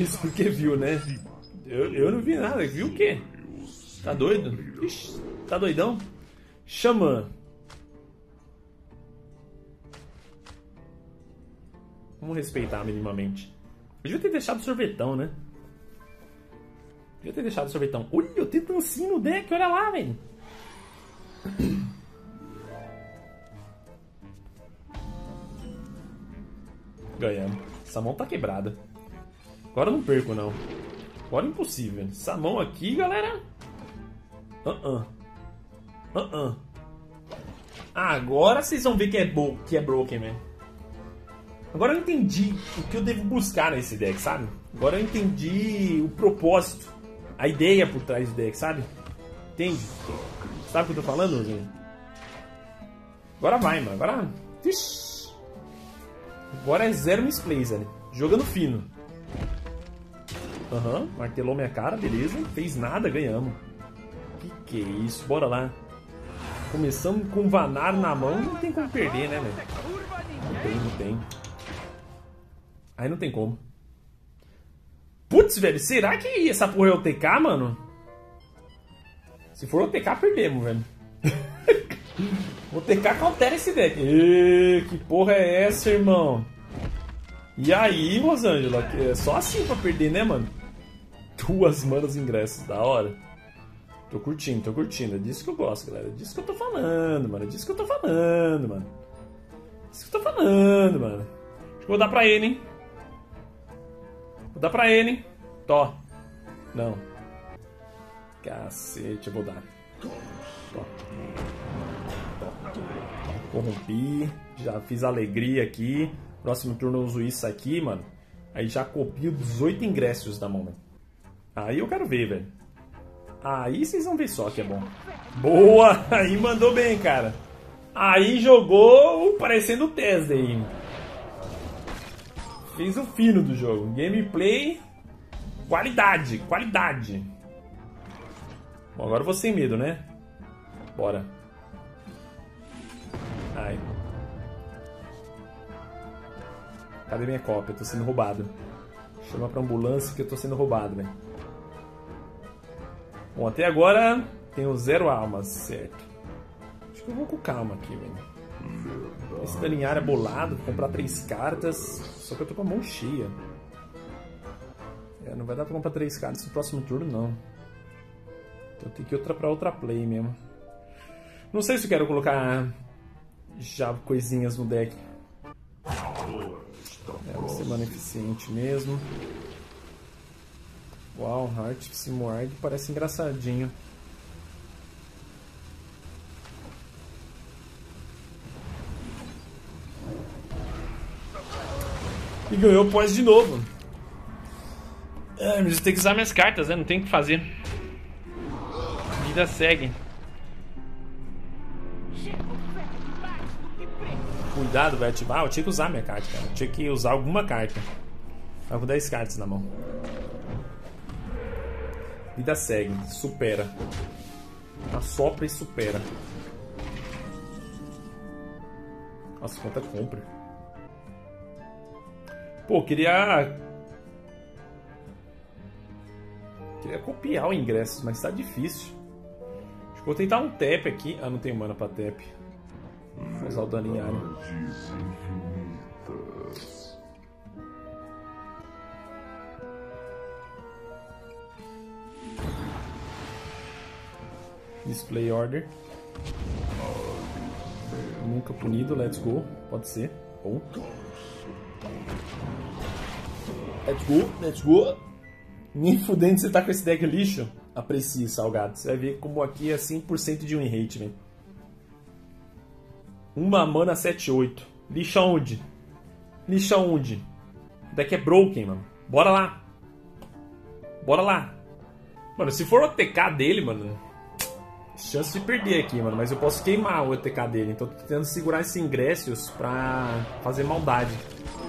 Isso porque viu, né? Eu, eu não vi nada. Viu o quê? Tá doido? Ixi, tá doidão? Xamã. Vamos respeitar minimamente. Eu devia ter deixado sorvetão, né? Devia ter deixado sorvetão. Olha, eu tenho tancinho no deck, olha lá, velho. Ganhamos. Essa mão tá quebrada. Agora eu não perco, não. Agora é impossível. Essa mão aqui, galera. Uh -uh. Uh -uh. Agora vocês vão ver que é, que é broken, man. Agora eu entendi o que eu devo buscar nesse deck, sabe? Agora eu entendi o propósito, a ideia por trás do deck, sabe? Entende? Sabe o que eu tô falando, Zinho? Agora vai, mano. Agora. Ixi. Agora é zero misplays, velho. Jogando fino. Aham, uhum, martelou minha cara, beleza. Fez nada, ganhamos. Que que é isso? Bora lá. Começamos com Vanar na mão, não tem como perder, né, velho? Não tem, não tem. Aí não tem como. Putz, velho, será que essa porra é o TK, mano? Se for o TK, perdemos, velho. o TK cautela esse deck. Ê, que porra é essa, irmão? E aí, Rosângela? É só assim pra perder, né, mano? Duas manas ingressos, da hora. Tô curtindo, tô curtindo. É disso que eu gosto, galera. É disso que eu tô falando, mano. É disso que eu tô falando, mano. É disso que eu tô falando, mano. Acho que vou dar pra ele, hein? Vou dar pra ele, hein? Tó. Não. Cacete, eu vou dar. Tó. Tó. Corrompi. Já fiz alegria aqui. Próximo turno eu uso isso aqui, mano. Aí já copio 18 ingressos da mão, Aí eu quero ver, velho. Aí vocês vão ver só que é bom. Boa! Aí mandou bem, cara. Aí jogou parecendo o Tesla aí. Fez o fino do jogo. Gameplay. Qualidade, qualidade. Bom, agora eu vou sem medo, né? Bora. Ai. Cadê minha cópia? Eu tô sendo roubado. Chama pra ambulância que eu tô sendo roubado, velho. Bom, até agora tenho zero almas, certo. Acho que eu vou com calma aqui, velho. Esse daninhar é bolado, comprar três cartas. Só que eu tô com a mão cheia. É, não vai dar pra comprar três cartas no próximo turno, não. Então tem que ir outra pra outra play mesmo. Não sei se eu quero colocar já coisinhas no deck. É, vai ser mano eficiente mesmo. Uau, Artifice Morgue parece engraçadinho. E ganhou pós de novo. É, mas eu tenho que usar minhas cartas, né? Não tem o que fazer. A vida segue. Cuidado, vai ativar. Eu tinha que usar minha carta, cara. Eu tinha que usar alguma carta. Tava com 10 cartas na mão. Vida segue, supera. Assopra e supera. Nossa, quanta compra. Pô, queria. Queria copiar o ingresso, mas tá difícil. Acho que vou tentar um tap aqui. Ah, não tem mana pra tap. Vou usar o dano em área. Display order. Nunca punido, let's go. Pode ser. Bom. Let's go, let's go. Nem fudendo você tá com esse deck lixo. Aprecie, salgado. Você vai ver como aqui é 100% de win rate, velho. Uma mana 7-8. Lixa onde? Lixa onde? O deck é broken, mano. Bora lá. Bora lá. Mano, se for o TK dele, mano, chance de perder aqui, mano. Mas eu posso queimar o ETK dele. Então tô tentando segurar esses ingressos pra fazer maldade.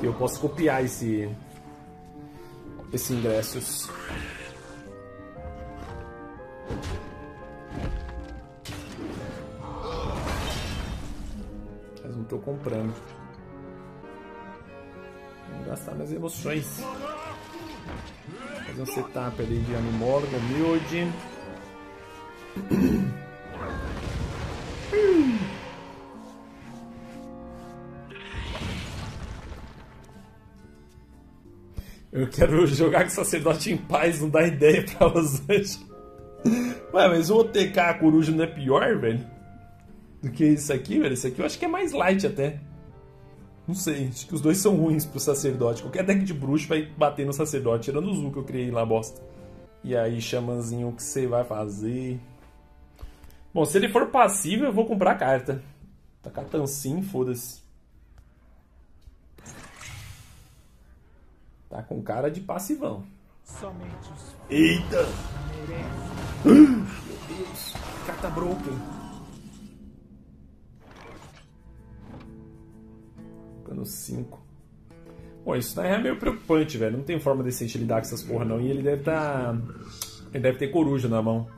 Eu posso copiar esse... Esse ingressos. Mas não tô comprando. Vou gastar minhas emoções. Fazer um setup ali de Animorgan, Mild. Eu quero jogar com sacerdote em paz, não dá ideia pra Angeles. Ué, mas o OTK a coruja não é pior, velho? Do que isso aqui, velho? Esse aqui eu acho que é mais light até. Não sei, acho que os dois são ruins pro sacerdote. Qualquer deck de bruxo vai bater no sacerdote, tirando o Zu que eu criei lá, bosta. E aí, xamanzinho, o que você vai fazer? Bom, se ele for passivo, eu vou comprar a carta. Tacar Tansim, foda-se. Tá com cara de passivão. Eita! Meu Deus! Carta broken. Ficando 5. Bom, isso daí é meio preocupante, velho. Não tem forma decente lidar com essas porra, não. E ele deve tá... Ele deve ter coruja na mão.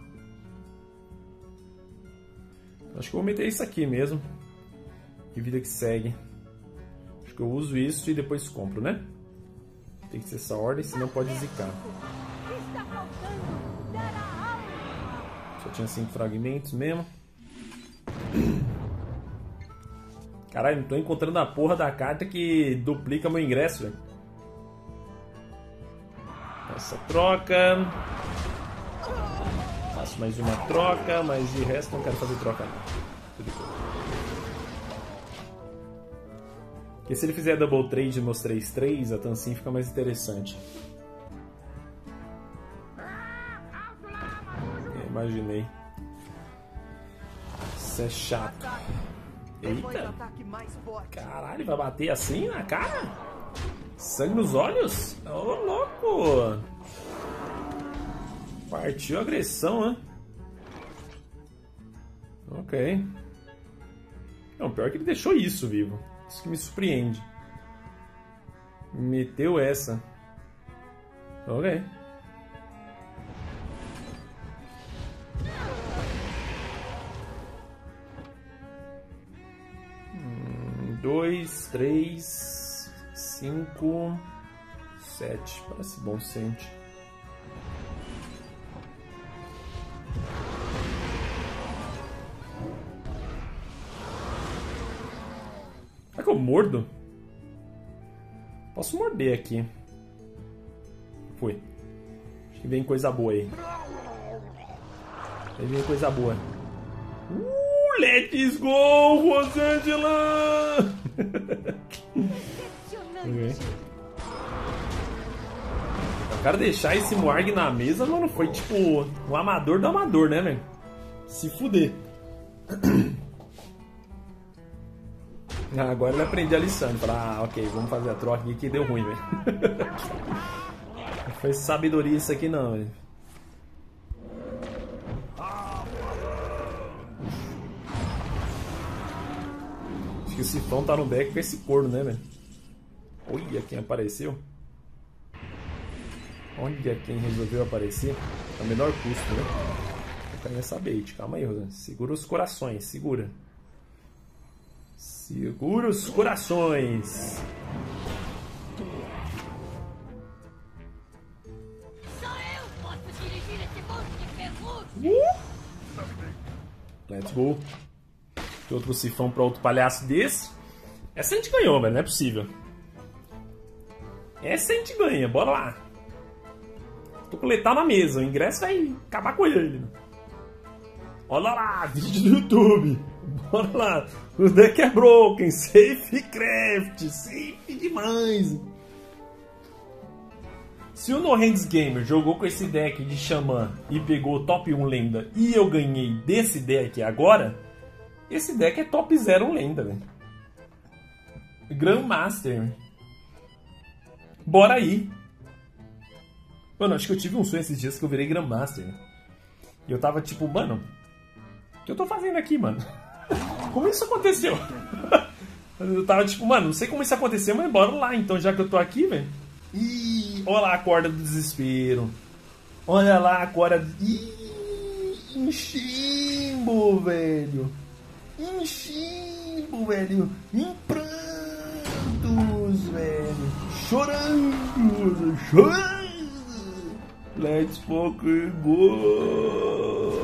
Acho que eu vou meter isso aqui mesmo. E vida que segue. Acho que eu uso isso e depois compro, né? Tem que ser essa ordem, senão pode zicar. Só tinha cinco fragmentos mesmo. Caralho, não tô encontrando a porra da carta que duplica meu ingresso, velho. Essa troca. Faço mais uma troca, mas de resto não quero fazer troca não. Porque se ele fizer double trade nos 3-3, a Tansin fica mais interessante. É, imaginei. Isso é chato. Eita! Caralho, vai bater assim na cara? Sangue nos olhos? Ô, oh, louco! Partiu agressão, né? Ok. Não, pior que ele deixou isso vivo. Isso que me surpreende. Meteu essa. Ok. Um, dois, três, cinco, sete. Parece bom sente. Eu mordo? Posso morder aqui. Foi. Acho que vem coisa boa aí. Aí vem coisa boa. Uh, let's go, Rosângela! okay. O cara deixar esse Moarg na mesa, mano, foi tipo o amador do amador, né, velho? Se fuder. Ah, agora ele aprendeu a lição. Ele ah, ok, vamos fazer a troca aqui que deu ruim, velho. Não foi sabedoria isso aqui não, velho. Acho que o Sifão tá no deck com esse corno, né, velho? Olha quem apareceu. Olha quem resolveu aparecer. A menor custo, né? Eu quero essa bait. Calma aí, Rosana. Segura os corações, segura. Segura os corações. Só eu posso dirigir esse monte de ferrugem. Uh! Let's go. Tem outro sifão pra outro palhaço desse. Essa a gente ganhou, mas não é possível. Essa a gente ganha, bora lá. Tô com letal na mesa, o ingresso vai acabar com ele. Olha lá, vídeo do YouTube. Bora lá. O deck é broken. Safe craft. Safe demais. Se o No Hands Gamer jogou com esse deck de Xamã e pegou top 1 lenda e eu ganhei desse deck agora, esse deck é top 0 lenda, velho. Grandmaster. Bora aí. Mano, acho que eu tive um sonho esses dias que eu virei Grandmaster. E eu tava tipo, mano, o que eu tô fazendo aqui, mano? Como isso aconteceu? Eu tava tipo, mano, não sei como isso aconteceu, mas bora lá então, já que eu tô aqui, velho. Ih, olha lá a corda do desespero. Olha lá a corda. Ih, enchimbo, velho. Enchimbo, velho. Em prantos, velho. Chorando, chorando. Let's fucking go!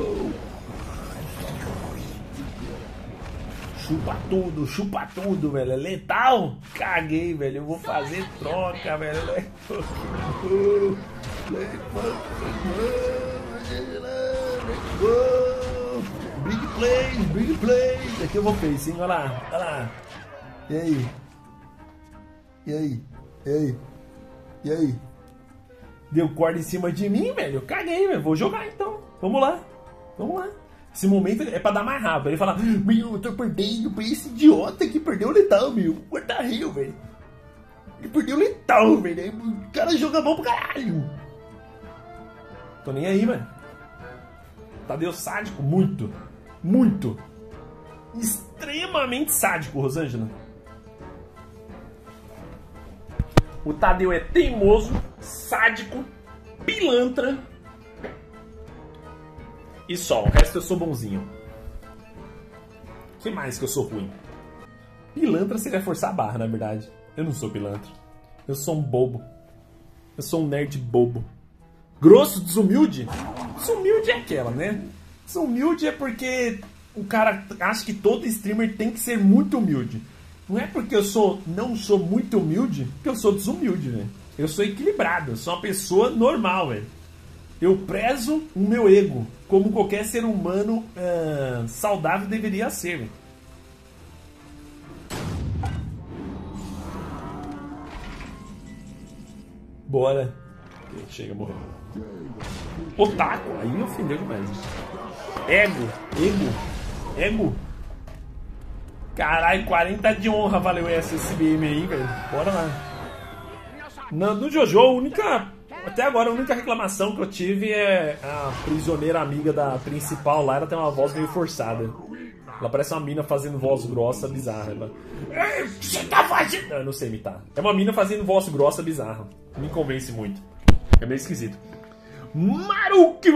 Chupa tudo, chupa tudo, velho. É letal? Caguei, velho. Eu vou fazer troca, velho. Big plays, big plays. Aqui eu vou face, hein? Olha lá, olha lá. E aí? E aí? E aí? E aí? Deu corda em cima de mim, velho. Eu caguei, velho. Vou jogar então. Vamos lá. Vamos lá. Esse momento é pra dar mais rápido. Ele fala, meu, eu tô perdendo pra esse idiota que perdeu letal, meu. The hell, velho? Ele perdeu letal, velho. O cara joga bom pro caralho. Tô nem aí, mano. Tadeu sádico, muito. Muito. Extremamente sádico, Rosângela. O Tadeu é teimoso, sádico, pilantra. E só, o resto eu sou bonzinho. que mais que eu sou ruim? Pilantra seria forçar a barra, na verdade. Eu não sou pilantra. Eu sou um bobo. Eu sou um nerd bobo. Grosso, desumilde? Desumilde é aquela, né? Desumilde é porque o cara acha que todo streamer tem que ser muito humilde. Não é porque eu sou não sou muito humilde que eu sou desumilde, velho. Eu sou equilibrado, eu sou uma pessoa normal, velho. Eu prezo o meu ego, como qualquer ser humano uh, saudável deveria ser. Bora. Chega, morreu. Otaku, aí ofendeu demais. Ego, ego, ego. Caralho, 40 de honra valeu essa SBM aí, velho. Bora lá. No, no Jojo, a única. Até agora, a única reclamação que eu tive é a prisioneira amiga da principal lá, ela tem uma voz meio forçada. Ela parece uma mina fazendo voz grossa bizarra. Ela... O que você tá fazendo? Eu não sei imitar. É uma mina fazendo voz grossa bizarra. Me convence muito. É meio esquisito. Maruki,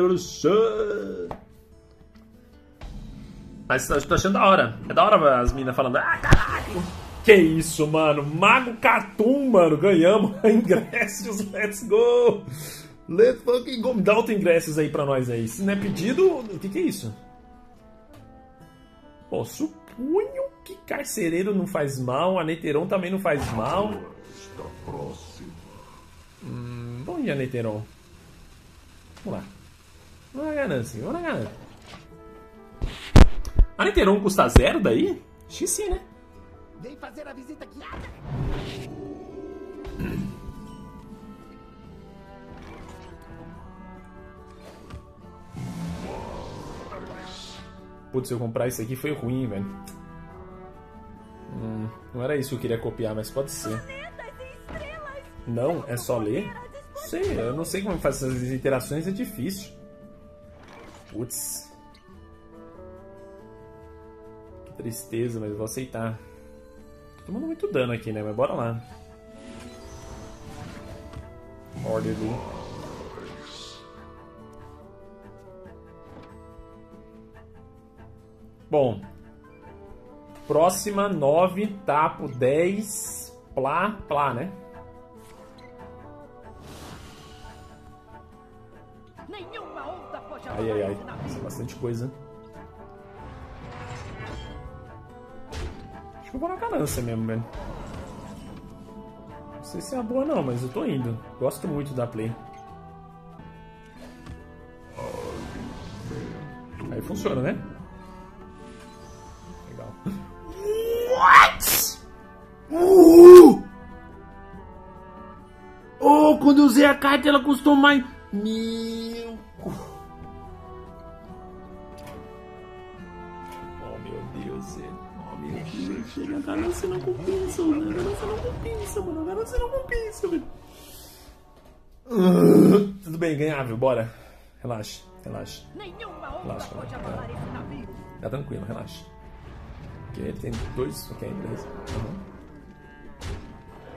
pelo sub! Mas tô achando da hora. É da hora as minas falando, ah, caralho! Que isso, mano? Mago Catum, mano. Ganhamos ingressos. Let's go! Let's fucking go. Dá outro ingressos aí pra nós aí. Se não é pedido, o que que é isso? Pô, supunho que carcereiro não faz mal, Aneteron também não faz mal. Hum, bom dia, Aneteron. Vamos lá. Vamos na ganância, vamos na ganância. A Niteron custa zero daí? Acho que sim, né? Vem fazer a visita guiada. Putz, se eu comprar isso aqui foi ruim, velho. Hum, não era isso que eu queria copiar, mas pode ser. Não, é só ler? Sei, eu não sei como faz essas interações, é difícil. Putz. Tristeza, mas eu vou aceitar. Tomando muito dano aqui, né? Mas bora lá. Orderly. Bom. Próxima, 9, tapo, 10, plá, plá, né? Ai, ai, ai. Isso é bastante coisa. Que eu vou na ganância mesmo, velho. Não sei se é a boa não, mas eu tô indo. Gosto muito da play. Aí funciona, né? Legal. What? Uh! Oh, quando eu usei a carta ela custou mais... Meu... ganância não compensa, mano. A ganância não compensa, mano. A ganância não compensa, velho. Uh, tudo bem, ganhável, bora. Relaxa, relaxa. Relaxa, relaxa. Tá, tá tranquilo, relaxa. Ok, ele tem dois. Ok, beleza. Uhum.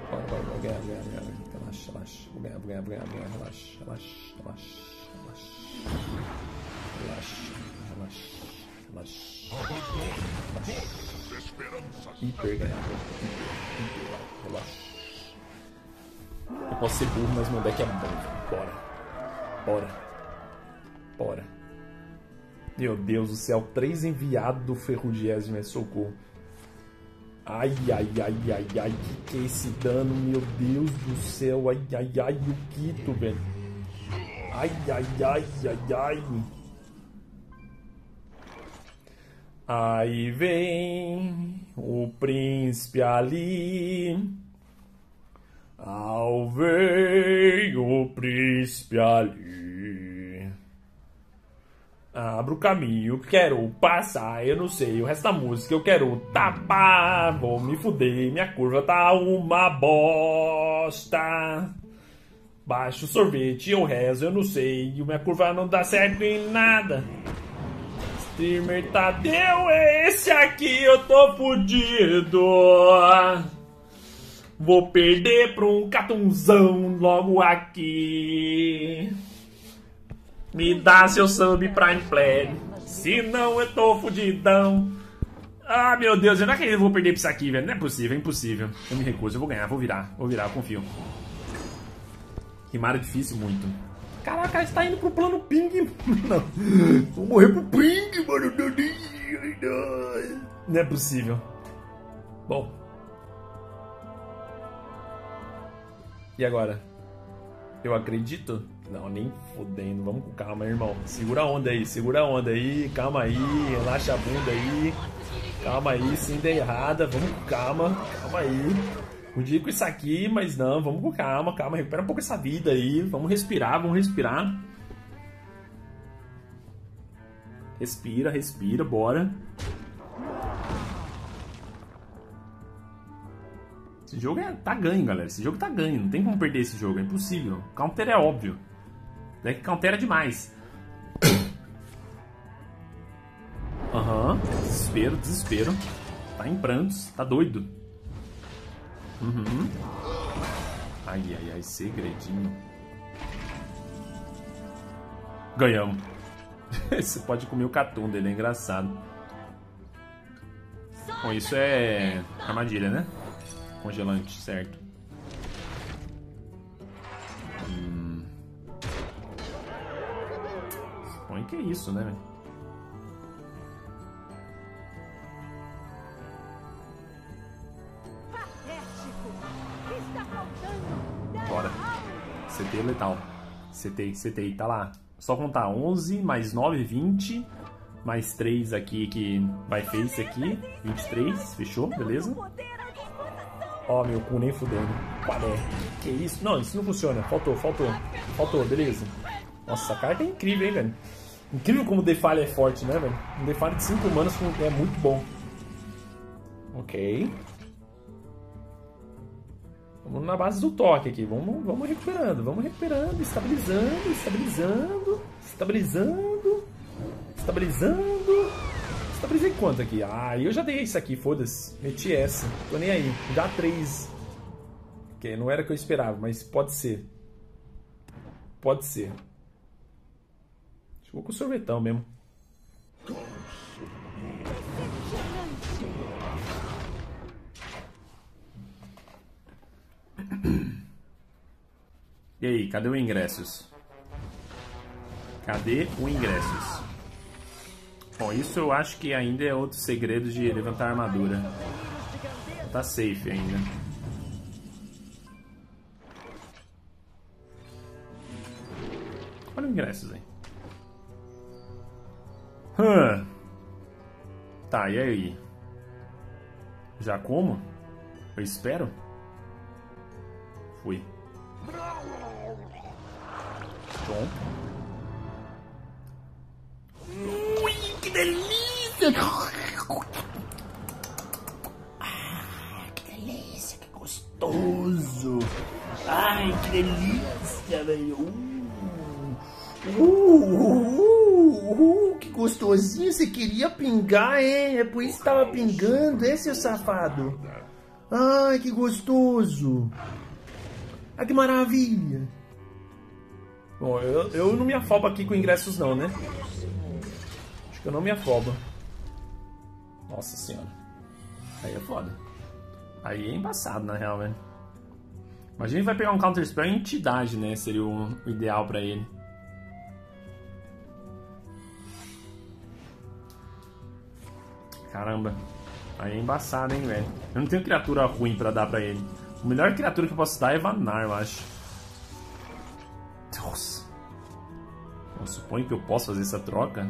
Bora, bora, bora. Ganhar, ganhar, ganhar. Relaxa, relaxa. Vou ganhar, vou ganhar, vou ganhar, vou ganhar. Relaxa, relaxa, relaxa. Relaxa. Relaxa, relaxa. Relaxa. Ganhador. Hiper. Eu posso ser burro, mas meu deck é bom. Bora. Bora. Bora. Meu Deus do céu, três enviados do Ferrugies, me socorro. Ai, ai, ai, ai, ai, que que é esse dano, meu Deus do céu, ai, ai, ai, o Quito, velho. Ai, ai, ai, ai, ai. Aí vem o príncipe ali. Ao vem o príncipe ali. Abra o caminho, quero passar, eu não sei o resto da música, eu quero tapar, vou me fuder, minha curva tá uma bosta. Baixo sorvete, eu rezo, eu não sei, minha curva não dá certo em nada. Streamer Tadeu é esse aqui, eu tô fudido. Vou perder pra um catunzão logo aqui. Me dá seu sub Prime Plan. Senão eu tô fudidão. Ah, meu Deus, eu não acredito que eu vou perder pra isso aqui, velho. Não é possível, é impossível. Eu me recuso, eu vou ganhar, vou virar. Vou virar, eu confio. Rimar é difícil muito. Caraca, cara está indo pro plano ping. Não. Vou morrer pro ping, mano. Não é possível. Bom. E agora? Eu acredito? Não, nem fodendo. Vamos com calma, irmão. Segura a onda aí, segura a onda aí. Calma aí, relaxa a bunda aí. Calma aí, sem ideia errada. Vamos com calma, calma aí. Com isso aqui, mas não, vamos com calma, calma, recupera um pouco essa vida aí. Vamos respirar, vamos respirar. Respira, respira, bora. Esse jogo é, tá ganho, galera. Esse jogo tá ganho. Não tem como perder esse jogo, é impossível. Counter é óbvio. Deck countera demais. Aham, uhum. desespero, desespero. Tá em prantos, tá doido. Uhum. Ai, ai, ai, segredinho. Ganhamos. Você pode comer o catum dele, é engraçado. Bom, isso é armadilha, né? Congelante, certo. Hum. Põe que é isso, né, velho? CT letal. CT, CT, tá lá. Só contar 11 mais 9, 20. Mais 3 aqui que vai face aqui. 23, fechou, beleza? Ó, oh, meu cu nem fudendo. Qual é? Que isso? Não, isso não funciona. Faltou, faltou. Faltou, beleza. Nossa, a carta é incrível, hein, velho? Incrível como o Defile é forte, né, velho? Um Defile de 5 manas é muito bom. Ok. Vamos na base do toque aqui. Vamos, vamos recuperando, vamos recuperando, estabilizando, estabilizando, estabilizando, estabilizando. Estabilizei quanto aqui? Ah, eu já dei isso aqui, foda-se. Meti essa. Tô nem aí. Dá três. Que não era o que eu esperava, mas pode ser. Pode ser. Chegou com sorvetão mesmo. E aí, cadê o ingressos? Cadê o ingressos? Bom, isso eu acho que ainda é outro segredo de levantar armadura. Tá safe ainda. Olha os ingressos aí. Hum. Tá, e aí? Já como? Eu espero? Fui. Bom. Ui, que delícia! Ah, que delícia, que gostoso! Ai, que delícia, velho! Uh, uh, uh, uh, que gostosinho! Você queria pingar, é? É por isso que tava pingando, é, seu safado? Ai, que gostoso! Ah, que maravilha! Bom, eu, eu não me afobo aqui com ingressos não, né? Acho que eu não me afobo. Nossa senhora. Aí é foda. Aí é embaçado, na real, velho. Imagina ele vai pegar um Counter Spell em entidade, né? Seria o, o ideal pra ele. Caramba. Aí é embaçado, hein, velho. Eu não tenho criatura ruim pra dar pra ele. A melhor criatura que eu posso dar é Vanar, eu acho. Eu suponho que eu posso fazer essa troca.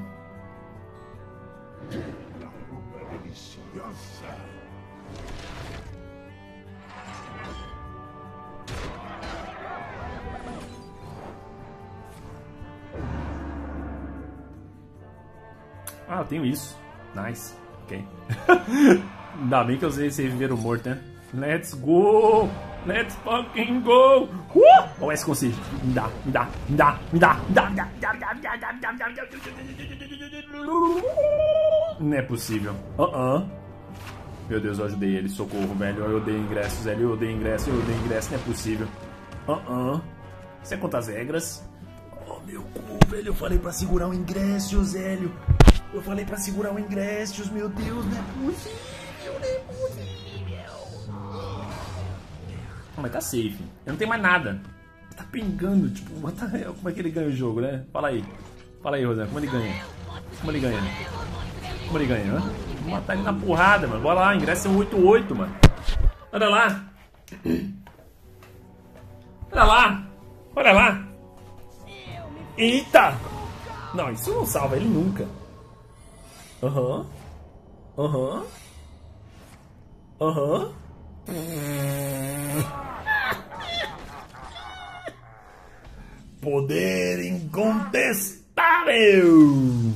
Ah, eu tenho isso. Nice. Ok. Ainda bem que eu usei esse reviver morto, né? Let's go! Let's fucking go! Uh! Olha esse consigo. Me dá, me dá, me dá, me dá, me dá, me dá, me dá, me dá, me dá, me dá, me dá, me dá, me dá. Não é possível. Uh -uh. Meu Deus, eu ajudei ele. Socorro, velho. Eu odeio ingressos, velho. Eu odeio ingresso, eu odeio ingresso. Não é possível. Uh -uh. Você conta as regras? Oh, meu cu, velho. Eu falei pra segurar o ingresso, Zélio. Eu falei pra segurar o ingresso, meu Deus, não é possível, não é possível. Ah, mas tá safe. Eu não tenho mais nada. Tá pingando, tipo, como é que ele ganha o jogo, né? Fala aí. Fala aí, Rosana, como ele ganha? Como ele ganha? Como ele ganha, né? Vou matar ele na porrada, mano. Bora lá, ingresso é 88, mano. Olha lá. Olha lá. Olha lá. Eita! Não, isso não salva ele nunca. Aham. Aham. Aham. Poder incontestável!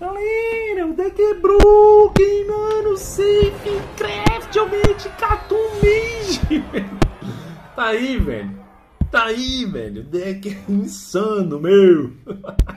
Galera, o deck é broken, mano! Safe, craft, aumente, Catum Mage! Tá aí, velho! Tá aí, velho! O deck é insano, meu!